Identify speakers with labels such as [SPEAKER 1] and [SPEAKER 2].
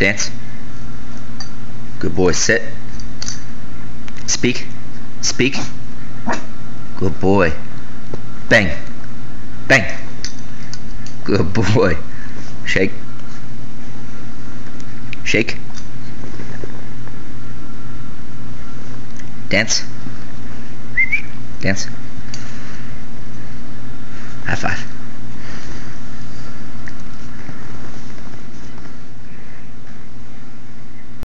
[SPEAKER 1] Dance. Good boy. Sit. Speak. Speak. Good boy. Bang. Bang. Good boy. Shake. Shake. Dance. Dance. High five.